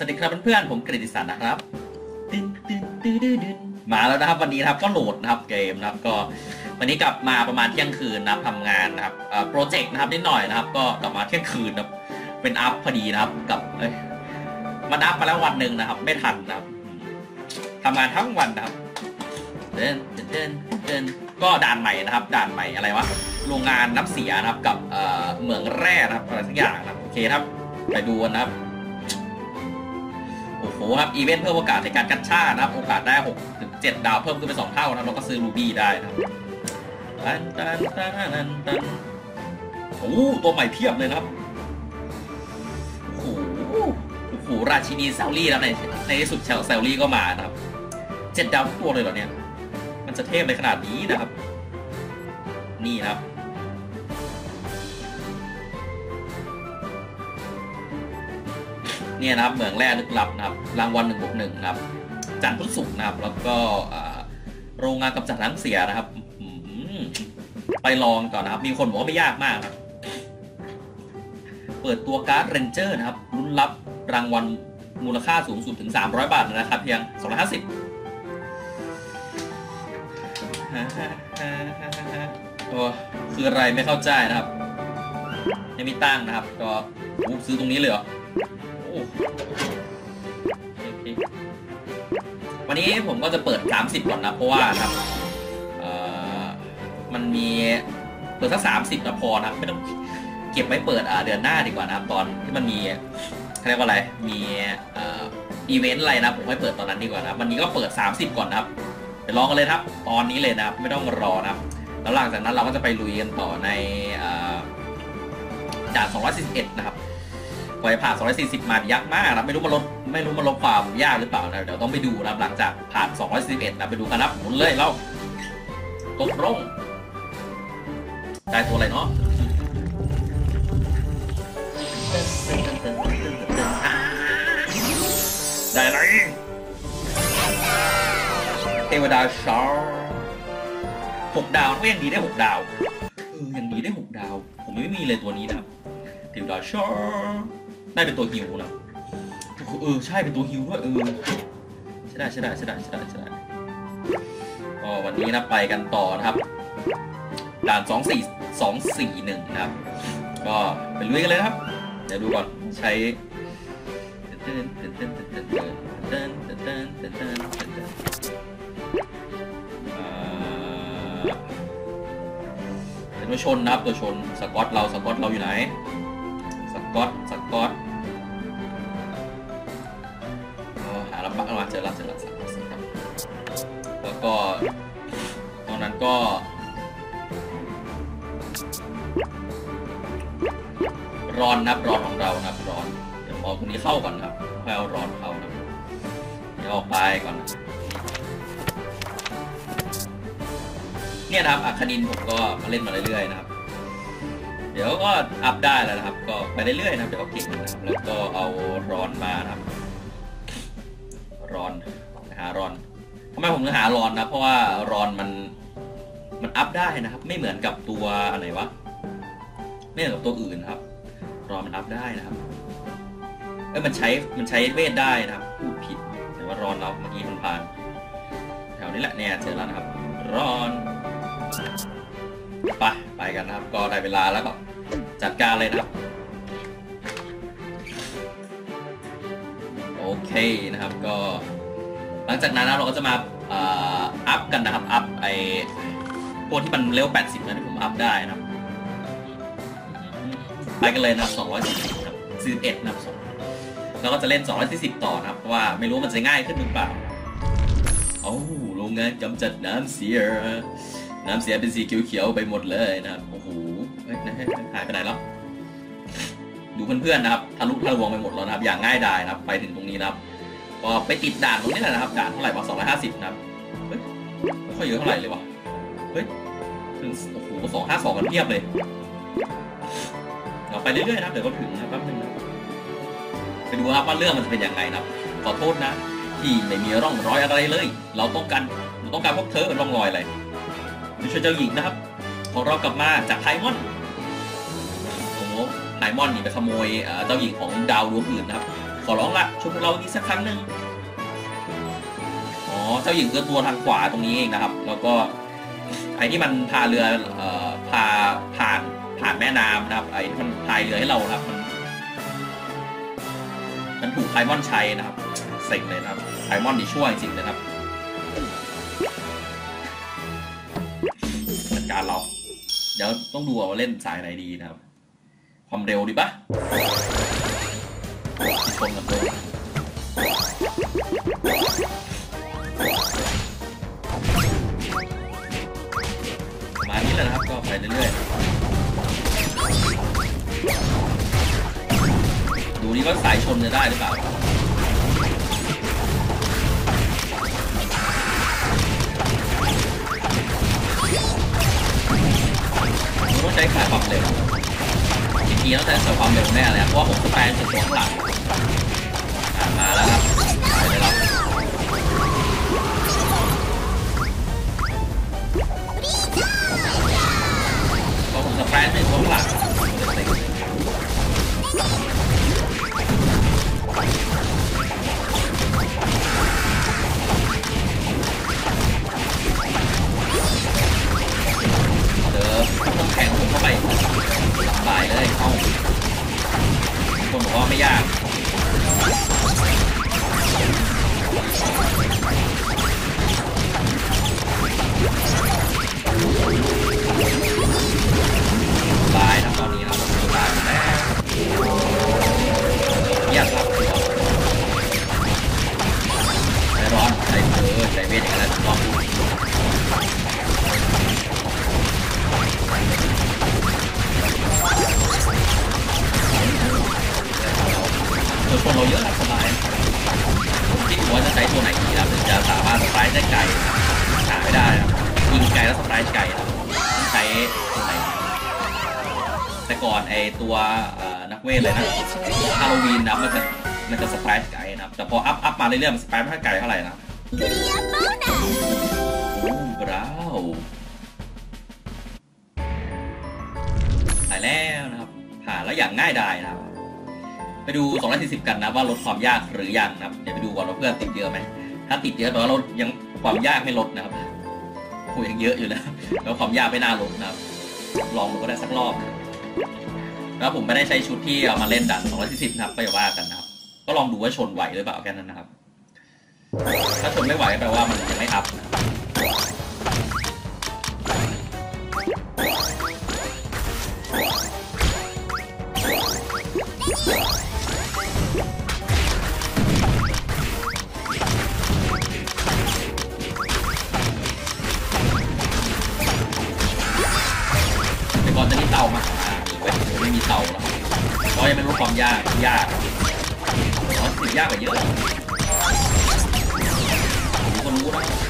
สวัสดีครับเพื่อนๆผมกฤติสันนะครับตึ้นตึ้นตึ้นตึ้นมาแล้วนะครับวันนี้นะครับก็โหลดนะครับเกมนะครับก็วันนี้กลับมาประมาณเที่ยงคืนนะครับทำงานนะครับโปรเจกต์นะครับนิดหน่อยนะครับ ก็กลับมาเที่ยงคืนนะครับเป็นอัพพอดีนะครับกับมันอัพมาแล้ววันหนึ่งนะครับ ไม่ทันนะครับทำงานทั้งวันนะครับเดินเดินเดินก็ด่านใหม่นะครับ ด่านใหม่อะไรวะโรงงานน้ำเสียนะครับกับเหมืองแร่นะครับอะไรสักอย่างนะครับโอเคครับไปดูกันนะครับ โหครับอีเวนต์เพิ่มโอกาสในการกาชานะครับ โอกาสได้6ถึง7ดาวเพิ่มขึ้นไป2เท่านะเราก็ซื้อ ruby ได้นะครับตันตันตันตันตันโอ้ตัวใหม่เพียบเลยครับโอ้โหโอ้โหราชินีแซลลี่แล้วในในที่สุดแชลแซลลี่ก็มานะครับเจ็ดดาวทุกตัวเลยเหรอเนี่ย มันจะเทพอะไรขนาดนี้นะครับ นี่นะครับ เนี่ยนะครับเหมืองแร่ลึกลับนะครับรางวัลหนึ่งบวกหนึ่งนะครับจันทร์พุธศุกร์นะครับ แล้วก็โรงงานกำจัดน้ำเสียนะครับไปลองก่อนนะครับ มีคนบอกว่าไม่ยากมากครับเปิดตัวการ์ดเรนเจอร์นะครับลุ้นรับรางวัลมูลค่าสูงสุดถึง 300 บาทนะครับเพียง 250โอ้คืออะไรไม่เข้าใจนะครับยังไม่ตั้งนะครับ ก็ซื้อตรงนี้เลยเหรอ วันนี้ผมก็จะเปิด 30 ก่อนนะ เพราะว่าครับเอ่อมันมีเปิดสักสามสิบนะพอนะครับไม่ต้องเก็บไว้เปิดเดือนหน้าดีกว่านะตอนที่มันมีเขาเรียกว่าอะไรมีอีเวนต์อะไรนะผมไว้เปิดตอนนั้นดีกว่านะวันนี้ก็เปิด 30 ก่อนนะครับไปลองกันเลยครับ ตอนนี้เลยนะครับไม่ต้องรอนะครับแล้วหลังจากนั้นเราก็จะไปลุยกันต่อในเอ่อด่าน241 นะครับ กว่าจะผ่าน240 มายากมากนะไม่รู้มันลดไม่รู้มันลดความยากหรือเปล่านะเดี๋ยวต้องไปดูนะครับหลังจากผ่าน241นะไปดูกันนะหมุนเลยแล้วตกลงได้ตัวอะไรเนาะได้อะไรเทวดาชาร์หกดาวก็ยังดีได้หกดาวยังดีได้หกดาว ผมไม่มีเลยตัวนี้นะครับเทวดาชาร์ ได้เป็นตัวฮิวแล้วเออใช่เป็นตัวฮิวด้วยเออใช่ได้ใช่ได้ใช่ได้ใช่ได้ใช่ไก็วันนี้นะไปกันต่อนะครับด่านสองสี่สองสี่หนึ่งนะครับ ก็ไปลุยกันเลยครับ เดี๋ยวดูก่อนใช้ตัวชนนะครับตัวชนสกอตเราสกอตเราอยู่ไหนสกอต สกอตหาลำบากมาเจอแล้วเจอแล้วสักสักครับแล้วก็ตอนนั้นก็รอนนับร้อนของเรานับร้อน เดี๋ยวเอาคนนี้เข้าก่อนครับค่อยเอารอนเข้านะเดี๋ยวออกไปก่อน เนี่ยนะครับอัคนินผมก็มาเล่นมาเรื่อยๆนะครับ ดี๋ยวก็อัพได้แล้วนะครับ ก็ไปเรื่อยๆนะเดี๋ยวก็เก่งนะครับแล้วก็เอารอนมานะครับ รอนหารอนทำไมผมถึงหารอนนะ เพราะว่ารอนมันมันอัพได้นะครับ ไม่เหมือนกับตัวอะไรวะไม่เหมือนกับตัวอื่นนครับ รอนมันอัพได้นะครับเอ้ยมันใช้มันใช้เวทได้นะครับพูดผิดแต่ว่ารอนเราเมื่อกี้มันผ่านแถวนี้แหละเนี่ยเจอแล้วนะครับ รอน ไปไปกันนะครับ ก็ได้เวลาแล้วก็จัดการเลยนะครับ โอเคนะครับก็ หลังจากนั้นนะเราก็จะมาอัพกันนะครับ อัพไอพวกที่มันเลเว80นะที่ผมอัพได้นะครับ ไปกันเลยนะครับ240ครับ41นะครับแล้วก็จะเล่น 240 ต่อนะครับ เพราะว่าไม่รู้มันจะง่ายขึ้นหรือเปล่า โอ้โรงงานกำจัดน้ำเสีย น้ำเสียเป็นสีเขียวๆไปหมดเลยนะครับ โอ้โหหายไปไหนแล้วดูเพื่อนๆนะครับทะลุทะลวงไปหมดแล้วนะครับ อย่างง่ายดายนะครับ ไปถึงตรงนี้นะครับ ก็ไปติดด่านตรงนี้แหละนะครับ ด่านเท่าไหร่วะ250นะครับเฮ้ยไม่ค่อยเยอะเท่าไหร่เลยวะเฮ้ยถึงโอ้โห252กันเทียบเลยเราไปเรื่อยๆนะครับเดี๋ยวก็ถึงนะแป๊บนึงนะไปดูครับว่าเรื่องมันจะเป็นยังไงนะครับ ขอโทษนะ ที่ไม่มีร่องรอยอะไรเลย เราต้องการเราต้องการพวกเธอเป็นร่องรอยอะไร ดิฉันเจ้าหญิงนะครับ ของเรากลับมาจากไทมอนโอ้โหไทมอนนี่ไปขโมยเจ้าหญิงของดาวดวงอื่นนะครับ ขอร้องละช่วยพวกเราอีกสักครั้งหนึ่งอ๋อเจ้าหญิงคือตัวทางขวาตรงนี้เองนะครับ แล้วก็ไอ้ที่มันพาเรือเอ่อพาผ่านผ่านแม่น้ำนะครับ ไอ้ที่มันพายเรือให้เราครับ มันมันถูกไคมอนใช้นะครับเซ็งเลยนะครับไคมอนนี่ช่วยจริงๆนะครับ การเรา เดี๋ยวต้องดูว่าเล่นสายไหนดีนะครับ ความเร็วดีปะชนกันเลยมานี้แหละนะครับก็ไปเรื่อยๆ ดูนี่ว่าสายชนจะได้หรือเปล่า จริงๆต้องใช้ส่วนความเร็วแน่เลยเพราะว่าผมแปนสุดตัวข้างหลั คนบอกว่าไม่ยาก ได้ไกลหาไม่ได้นะยิงไกลแล้วสไตล์ไกลครับใช้ตัวไหนแต่ก่อนไอตัวนักเวทเลยนะฮาโลวีนนะมันจะมันจะสไตล์ไกลนะแต่พออัพอัพมาเรื่อยๆมันสปายไม่ค่อยไกลเท่าไหร่นะบราวหายแล้วนะครับหาแล้วอย่างง่ายดายนะครับ ไปดู 240 กันนะว่าลดความยากหรือยังนะเดี๋ยวไปดูก่อนว่าเพื่อนติดเยอะไหม ถ้าติดเยอะแปลว่าเรายังความยากไม่ลดนะครับโอ้ยังเยอะอยู่นะแล้วความยากไม่น่าลดนะครับ ลองดูก็ได้สักรอบแล้วผมไม่ได้ใช้ชุดที่เอามาเล่นดัน240นะครับก็อย่าว่ากันนะครับ ก็ลองดูว่าชนไหวหรือเปล่าแค่นั้นนะครับ ถ้าชนไม่ไหวแปลว่ามันยังไม่อัพนะครับามาอ่ามีกไหมไม่มีเตาแล้วเพราะยังไม่รู้ความยากยากอ๋อสิยากกว่าเยอะผมก็รู้นะ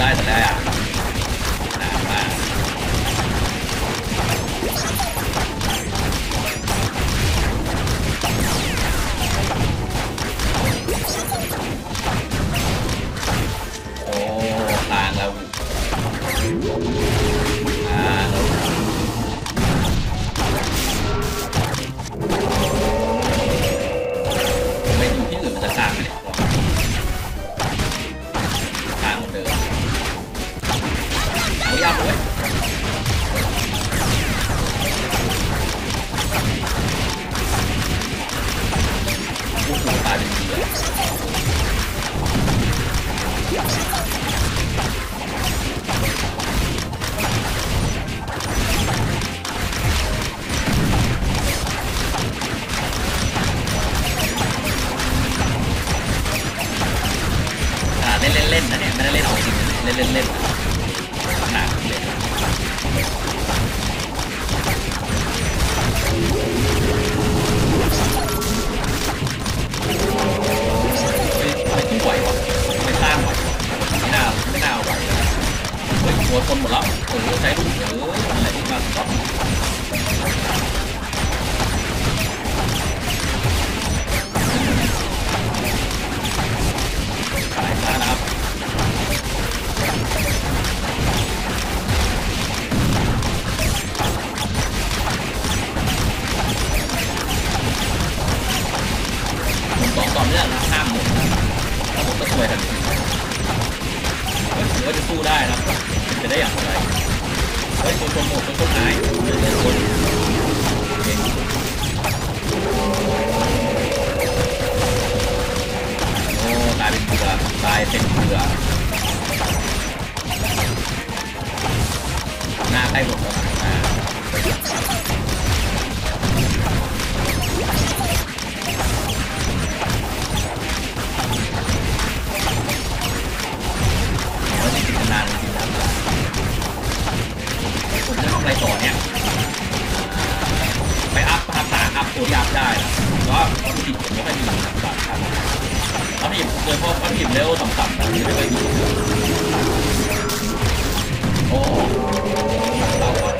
กดไหัวคนหมดแล้วเออใช้ลูกเอออะไรที่มาสต็อปขายมานะครับผมสองต่อเนื่องนะห้ามหมดนะถ้าหมดก็ซวยทันทีถือว่าจะสู้ได้นะจะได้อย่างไรเฮ้ยคนคนหมดคนคนหายเดินเดินคนเก่งโอ้ตายเป็นเกลือตายเป็นเกลือหน้าใกล้หมดแล้ว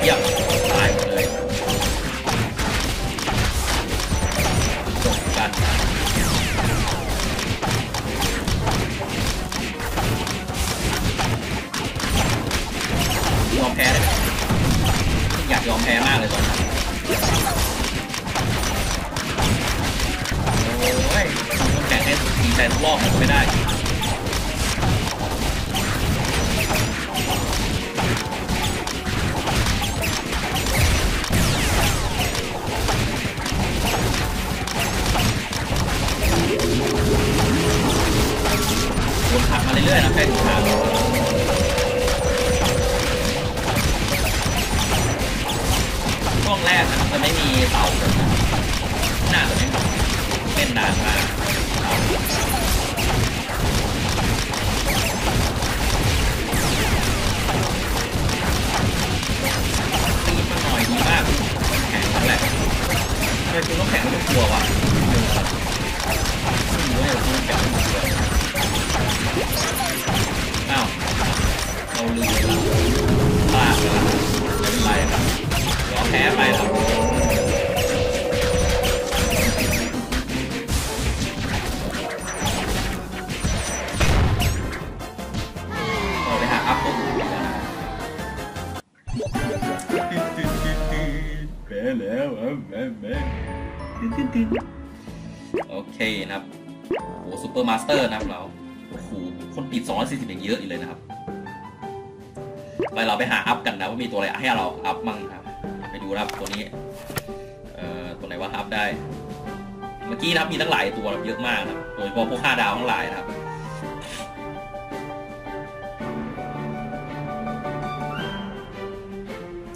เรื่อยๆนะแพ้ทุกทางช่วงแรกนะครับจะไม่มีเต่าเลยนะน่าจะไม่มีเล่นนานมากตีมาหน่อยดีมากแข็งนั่นแหละทำไมคุณต้องแข็งทุกตัววะไม่รู้เลยคุณต้อแข็งทุกตัว อ้าวเราลืมพลาดไปแล้วไม่เป็นไรครับยอแพ้ไปแล้วเราไปหาอัพกว่าแพ้แล้วอะแพ้แพ้โอเคนะครับโอ้ super master นะครับเรา คนติด240อย่างเยอะอยู่เลยนะครับ ไปเราไปหาอัพกันนะว่ามีตัวอะไรให้เราอัพมั่งครับ ไปดูนะครับตัวนี้ เอ่อ ตัวไหนว่าอัพได้ เมื่อกี้นะครับมีตั้งหลายตัวเยอะมากนะครับ โดยเฉพาะพวกห้าดาวทั้งหลายนะครับ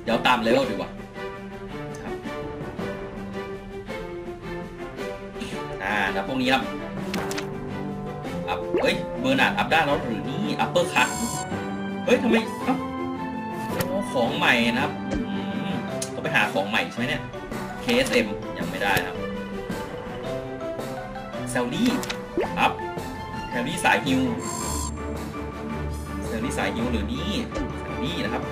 เดี๋ยวตามเลเวลดีกว่าอ่าแล้วพวกนี้ครับ เฮ้ยเบอร์นาร์ดอัพได้แล้วหรือนี่อัปเปอร์คัทเฮ้ยทำไมเอ้าของใหม่นะครับต้องไปหาของใหม่ใช่ไหมเนี่ย KSM ยังไม่ได้นะครับเซลลี่ครับเซลลี่สายฮิวเซลลี่สายฮิวหรือนี่เซลลี่นะครับ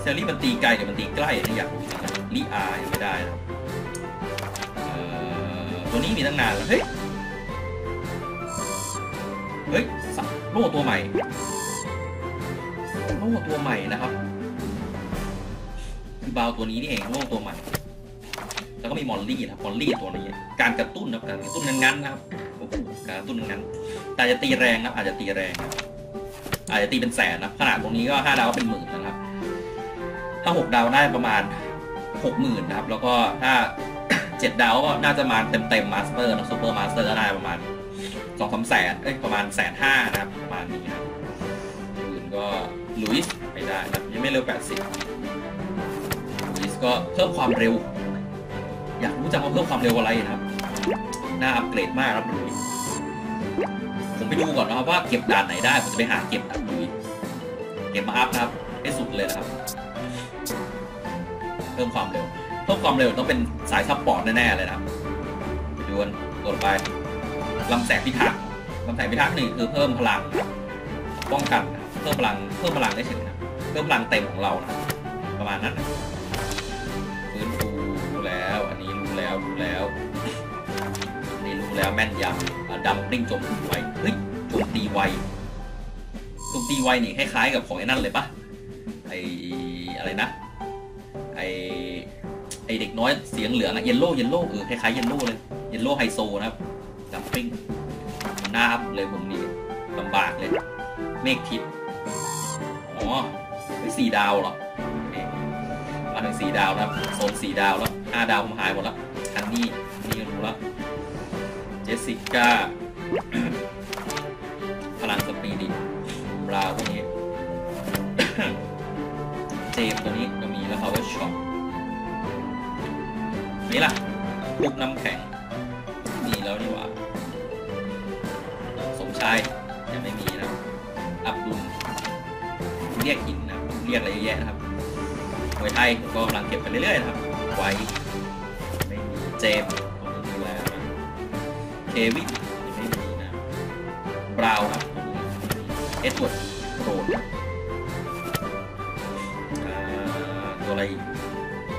แซลลี่มันตีไกลหรือมันตีใกล้นี่อยากรู้จริงนะลีอายังไม่ได้นะครับเอ่อตัวนี้มีตั้งนานแล้วเฮ้ย เฮ้ยสับโล่ตัวใหม่โล่ตัวใหม่นะครับ คือบราวน์ตัวนี้นี่เองโล่ตัวใหม่ แล้วก็มีมอลลี่นะมอลลี่ตัวนี้ การกระตุ้นนะครับการกระตุ้นงั้นๆนะครับโอ้โหการกระตุ้นงั้นๆแต่จะตีแรงนะอาจจะตีแรงนะอาจจะตีเป็นแสนนะขนาดตรงนี้ก็ห้าดาวก็เป็นหมื่นนะครับ ถ้าหกดาวได้ประมาณหกหมื่นนะครับ แล้วก็ถ้าเจ็ดดาวก็น่าจะมาเต็มเต็ม master นะ super master ก็ได้ประมาณ สองสามแสนเอ้ยประมาณแสนห้านะครับประมาณนี้ครับอื่นก็ลุยส์ไม่ได้นะครับยังไม่เร็วแปดสิบลุยส์ก็เพิ่มความเร็ว อยากรู้จังว่าเพิ่มความเร็วอะไรนะครับน่าอัปเกรดมากครับลุยส์ผมไปดูก่อนนะครับว่าเก็บด่านไหนได้ผมจะไปหาเก็บครับลุยส์เก็บมา up นะครับให้สุดเลยนะครับ เพิ่มความเร็วเพิ่มความเร็วต้องเป็นสาย support แน่ๆเลยนะครับไปดูกันตัวไป ลำแสงพิทักษ์ลำแสงพิทักษ์หนึ่งคือเพิ่มพลังป้องกันเพิ่มพลังเพิ่มพลังได้เฉยนะเพิ่มพลังเต็มของเรานะประมาณนั้นฟื้นฟูรู้แล้วอันนี้รู้แล้วรู้แล้วอันนี้รู้แล้วแม่นยำดัมปิ้งโจมตีไวเฮ้ยโจมตีไวโจมตีไวนี่คล้ายๆกับของไอ้นั่นเลยปะไออะไรนะไอไอเด็กน้อยเสียงเหลืองอะ Yellow Yellow เออคล้ายๆ Yellow เลย Yellow ไฮโซนะครับ ปิ้งหน้าเลยผมนี่ลำบากเลย เมฆทิพย์อ๋อไปสี่ดาวเหรอมาถึงสี่ดาวนะครับโซนสี่ดาวแล้วห้าดาวผมหายหมดแล้วอันนี้นี่ก็รู้แล้วเจสสิก้าพลังสปีดิบราวน์พวกนี้เจมตัวนี้ก็มีแล้ว power shot นี่ล่ะลูกน้ำแข็งมีแล้วนี่หว่า สมชายยังไม่มีนะอับดุลเรียกหินนะเรียกอะไรเยอะแยะนะครับมวยไทยผมก็กำลังเก็บไปเรื่อยๆนะครับ ไว้ไม่มีเจมส์ตัวนี้แล้วนะเควินยังไม่มีนะบราวน์ครับเอ็ดเวิร์ดโรนครับอ่าตัวอะไร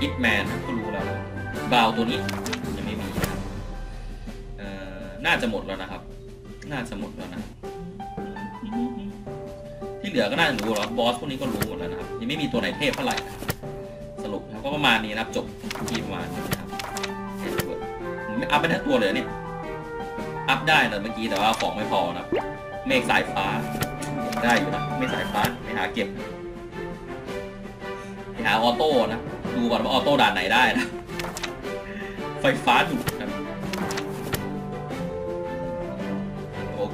อิทแมนก็รู้แล้วบราวตัวนี้ยังไม่มีนะครับอ่อน่าจะหมดแล้วนะครับ น่าจะหมดแล้วนะ ที่เหลือก็น่าจะรู้แล้วบอสพวกนี้ก็รู้หมดแล้วนะครับ ยังไม่มีตัวไหนเทพเท่าไหร่นะสรุปนะครับก็ประมาณนี้นะครับ จบที่ประมาณนี้นะครับผมไม่อัพไปทั้งตัวเลยเนี่ย อัพได้แต่เมื่อกี้แต่ว่าของไม่พอนะครับเมฆสายฟ้า ได้อยู่นะไม่สายฟ้าไปหาเก็บไปหาออโต้นะ ดูก่อนว่าออโต้ด่านไหนได้นะ ไฟฟ้าดุค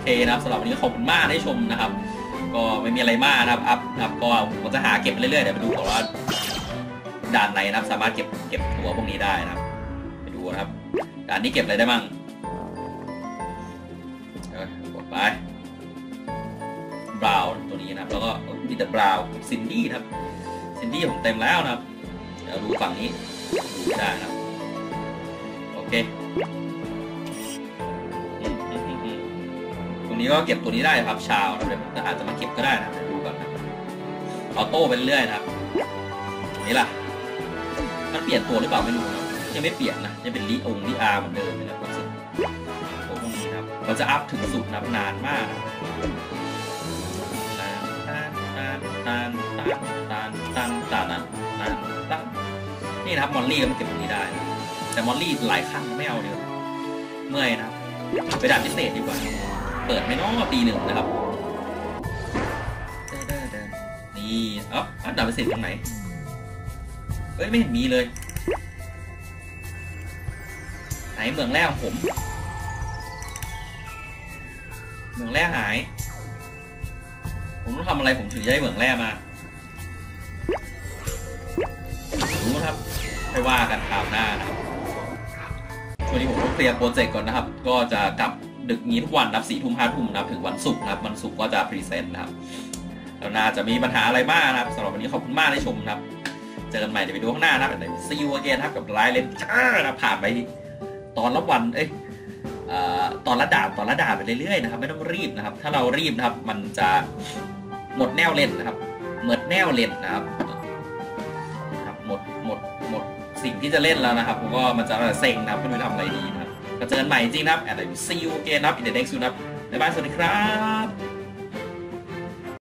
เคนะครับสำหรับวันนี้ขอบคุณมากที่ชมนะครับ ก็ไม่มีอะไรมากนะครับ up นะครับก็ผมจะหาเก็บไปเรื่อยๆเดี๋ยวไปดูก่อนว่าด่านไหนนะครับ สามารถเก็บเก็บตัวพวกนี้ได้นะครับ ไปดูนะครับด่านนี้เก็บอะไรได้มั่งกดไปบราวน์ตัวนี้นะครับ แล้วก็มีแต่บราวน์ซินดี้ครับซินดี้ผมเต็มแล้วนะครับเดี๋ยวดูฝั่งนี้ดูไม่ได้นะครับโอเค นี้ก็เก็บตัวนี้ได้ครับ ชาวเดี๋ยวผมอาจจะมาเก็บก็ได้นะเดี๋ยวดูก่อนนะออโต้ไปเรื่อยนะครับนี่ล่ะ มันเปลี่ยนตัวหรือเปล่าไม่รู้นะยังไม่เปลี่ยนนะยังเป็นลีองลีอาเหมือนเดิมนะครับรู้สึกตัวพวนี้ครับเราจะอัพถึงสุดนับนานมากตานตานตานตานตานนะนะตานนี่นะครับมอลลี่ก็มาเก็บตัวนี้ได้ แต่มอลลี่หลายครั้งไม่เอาเดียเมื่อยนะไปด่านพิเศษดีกว่า เปิดไม่น้อตีหนึ่งนะครับนี่เอ้าอันด่านพิเศษตรงไหนเฮ้ย ไม่เห็นมีเลย ไหนเมืองแรกผม เมืองแรกหาย ผมต้องทำอะไรผมถึงจะได้เมืองแรกมารู้ครับไปว่ากันคราวหน้านะครับช่วงนี้ผมต้องเคลียร์ project ก่อนนะครับ ก็จะกลับ ดึกงี้ทุกวันนะครับสี่ทุ่มห้าทุ่มนะครับถึงวันศุกร์นะครับวันศุกร์ก็จะ present นะครับเราน่าจะมีปัญหาอะไรมากนะครับสำหรับวันนี้ขอบคุณมากที่ชมนะครับ เจอกันใหม่ในวิดีโอข้างหน้านะครับใน see you again ครับกับ LINE Rangers นะผ่านไปตอนละวันเอ้ยตอนละด่านตอนละด่านไปเรื่อยๆนะครับไม่ต้องรีบนะครับ ถ้าเรารีบนะครับ มันจะหมดแนวเล่นนะครับ หมดแนวเล่นนะครับหมดหมดหมดสิ่งที่จะเล่นแล้วนะครับก็มันจะเซ็งนะครับไม่รู้ทำอะไรดี นะครับก็เจอกันใหม่จริงนะครับ and I will see you again นะครับ in the next one นะครับบ๊ายบายสวัสดีครับ